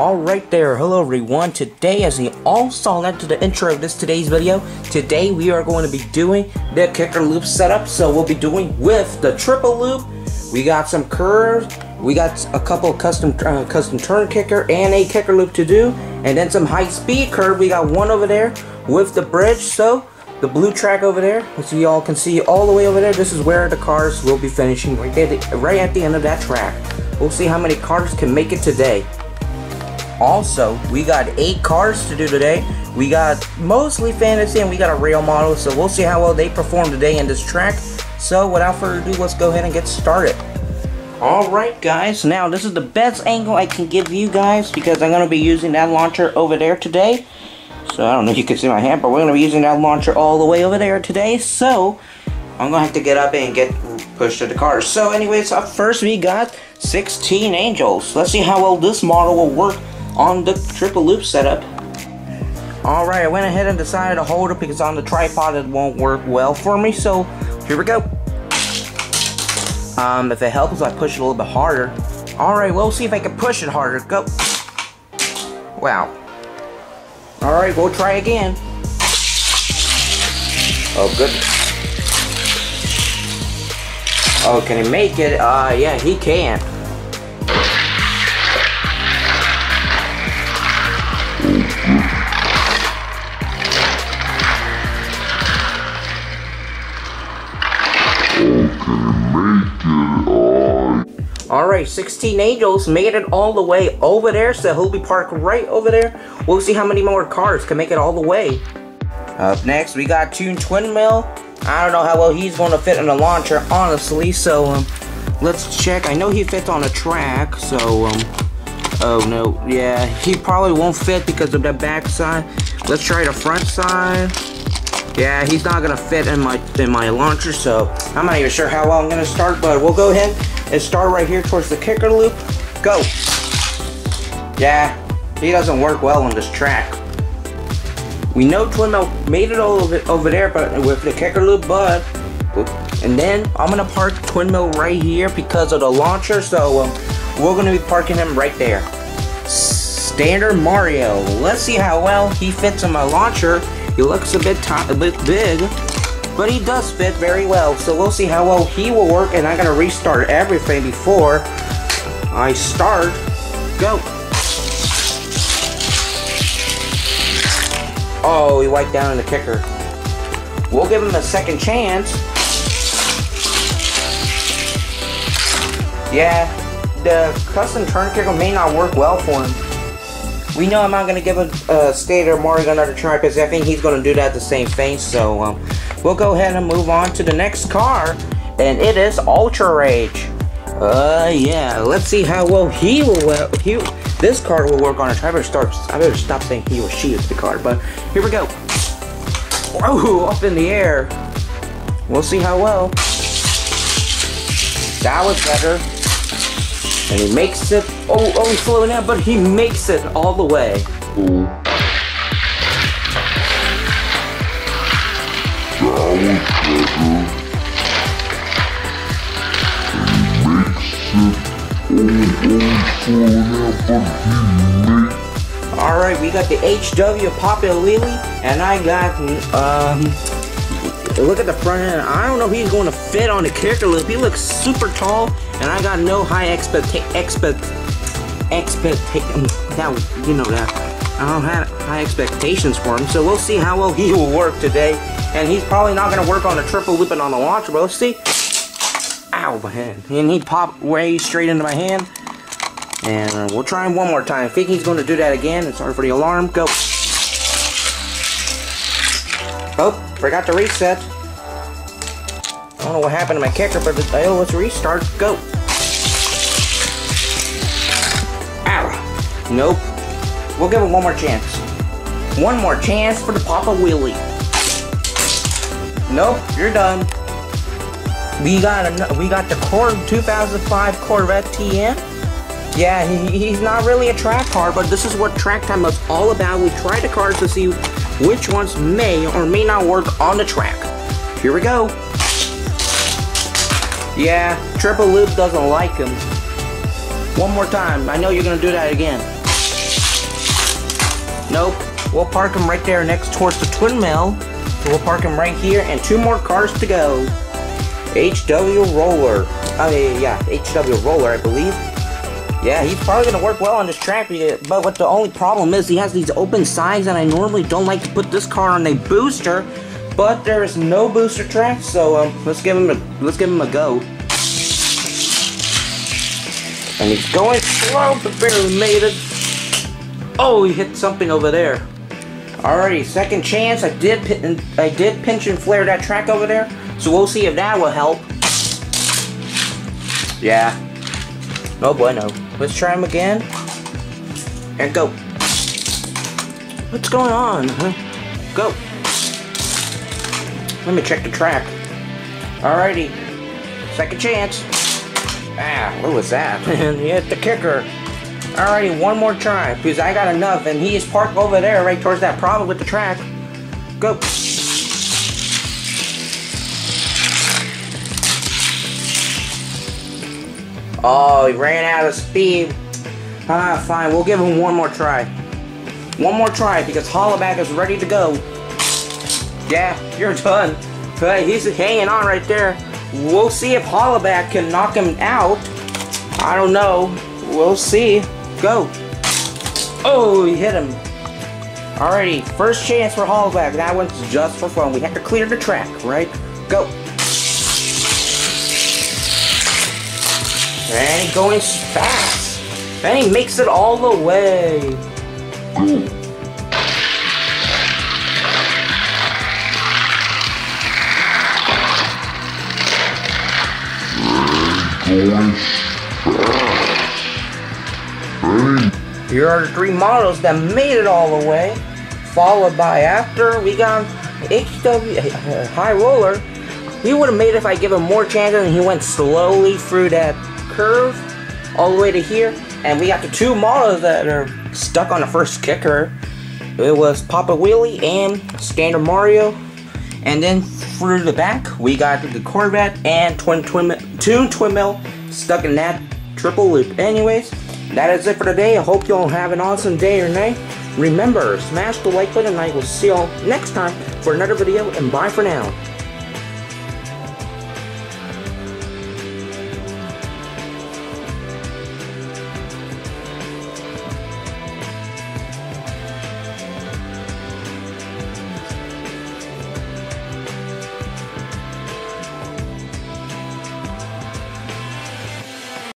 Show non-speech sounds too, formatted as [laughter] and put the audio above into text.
Alright there, hello everyone. Today, as you all saw that to the intro of this today's video, today we are going to be doing the kicker loop setup. So we'll be doing with the triple loop. We got some curves, we got a couple custom uh, custom turn kicker and a kicker loop to do, and then some high speed curve. We got one over there with the bridge. So the blue track over there, as you all can see all the way over there, this is where the cars will be finishing right there, right at the end of that track. We'll see how many cars can make it today. Also, we got eight cars to do today. We got mostly fantasy and we got a real model, so we'll see how well they perform today in this track. So without further ado, let's go ahead and get started. Alright guys, now this is the best angle I can give you guys because I'm going to be using that launcher over there today. So I don't know if you can see my hand, but we're going to be using that launcher all the way over there today. So I'm going to have to get up and get pushed to the cars. So anyways, up first we got 16 Angels. Let's see how well this model will work on the triple loop setup. Alright, I went ahead and decided to hold it because on the tripod it won't work well for me, so here we go. Um, if it helps, I push it a little bit harder. Alright, we'll see if I can push it harder. Go. Wow. Alright, we'll try again. Oh, goodness. Oh, can he make it? Uh, yeah, he can. Alright, 16 Angels made it all the way over there, so he'll be parked right over there. We'll see how many more cars can make it all the way. Up next, we got Tune Twin Mill. I don't know how well he's going to fit in the launcher, honestly, so um, let's check. I know he fits on a track, so um, oh no, yeah, he probably won't fit because of the back side. Let's try the front side. Yeah, he's not gonna fit in my in my launcher, so I'm not even sure how well I'm gonna start, but we'll go ahead and start right here towards the kicker loop. Go. Yeah, he doesn't work well on this track. We know Twin Mill made it all over, there, but with the kicker loop, but and then I'm gonna park Twin Mill right here because of the launcher, so um, we're gonna be parking him right there. Standard Mario. Let's see how well he fits in my launcher. He looks a bit a bit big, but he does fit very well. So we'll see how well he will work, and I'm gonna restart everything before I start. Go. Oh, he wiped down in the kicker. We'll give him a second chance. Yeah, the custom turn kicker may not work well for him. We know I'm not going to give a uh, Stater Mario another try because I think he's going to do that the same thing. So um, we'll go ahead and move on to the next car. And it is Ultra Rage. Uh, yeah. Let's see how well he will. He, this car will work on it. I better start. I better stop saying he or she is the car. But here we go. Oh, up in the air. We'll see how well. That was better. And he makes it, oh, oh, he's slowing down, but he makes it all the way. Alright, we got the HW Papa Wheelie, and I got, um, look at the front end. I don't know if he's going to fit on the kicker loop. He looks super tall, and I got no high expect expect expect that you know that I don't have high expectations for him. So we'll see how well he will work today. And he's probably not going to work on the triple loop and on the launcher, but let's see. Ow, my hand. And he popped way straight into my hand. And we'll try him one more time. I think he's going to do that again. Sorry for the alarm. Go. Oh, forgot to reset. I don't know what happened to my kicker, but oh, let's restart. Go. Ow. Nope. We'll give it one more chance. One more chance for the Papa Wheelie. Nope, you're done. We got a, we got the Cord 2005 Corvette TM. Yeah, he, he's not really a track car, but this is what track time is all about. We try the cars to see which ones may or may not work on the track. Here we go. Yeah, triple loop doesn't like him. One more time. I know you're gonna do that again. Nope. We'll park him right there next towards the twin mill. We'll park him right here and two more cars to go. HW Roller. I mean, yeah, HW Roller, I believe. Yeah, he's probably gonna work well on this track, but what the only problem is he has these open sides, and I normally don't like to put this car on a booster, but there is no booster track, so um, let's give him a let's give him a go. And he's going slow, but barely made it. Oh, he hit something over there. Alrighty, second chance. I did I did pinch and flare that track over there, so we'll see if that will help. Yeah. No bueno. Let's try him again. And go. What's going on, huh? Go. Let me check the track. Alrighty. Second chance. Ah, what was that? And [laughs] he hit the kicker. Alrighty, one more try, because I got enough, and he is parked over there, right towards that problem with the track. Go. Oh, he ran out of speed. Ah, fine, we'll give him one more try. One more try, because Hollowback is ready to go. Yeah, you're done. But he's hanging on right there. We'll see if Hollowback can knock him out. I don't know. We'll see. Go. Oh, he hit him. Alrighty, first chance for Hollowback. That one's just for fun. We have to clear the track, right? Go. And going fast. And makes it all the way. Here are the three models that made it all the way. Followed by after we got HW uh, High Roller. He would have made it if I give him more chances and he went slowly through that curve all the way to here. And we got the two models that are stuck on the first kicker. It was Papa Wheelie and Standard Mario. And then through the back, we got the Corvette and Twin Twin Tune Twin Mill stuck in that triple loop. Anyways, that is it for today. I hope you all have an awesome day or night. Remember, smash the like button and I will see you all next time for another video and bye for now.